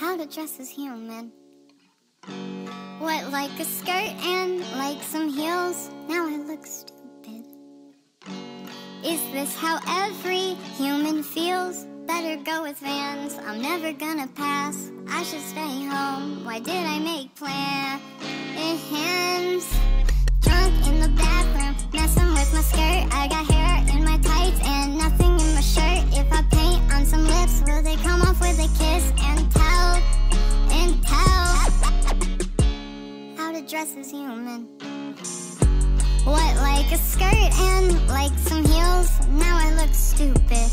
how to dress as human. What, like a skirt and like some heels? Now I look stupid. Is this how every human feels? Better go with Vans, I'm never gonna pass. I should stay home, why did I make plans? Eh, how to dress as human. What, like a skirt and like some heels? Now I look stupid.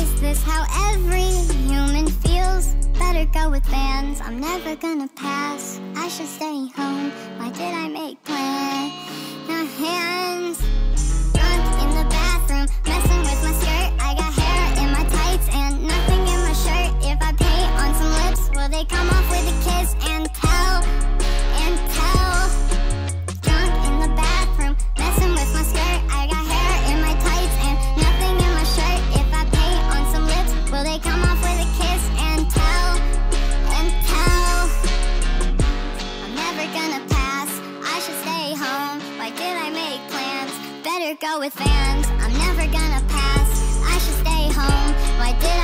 Is this how every human feels? Better go with Vans, I'm never gonna pass. I should stay home, why did I did I make plans? Better go with Vans. I'm never gonna pass. I should stay home. Why did I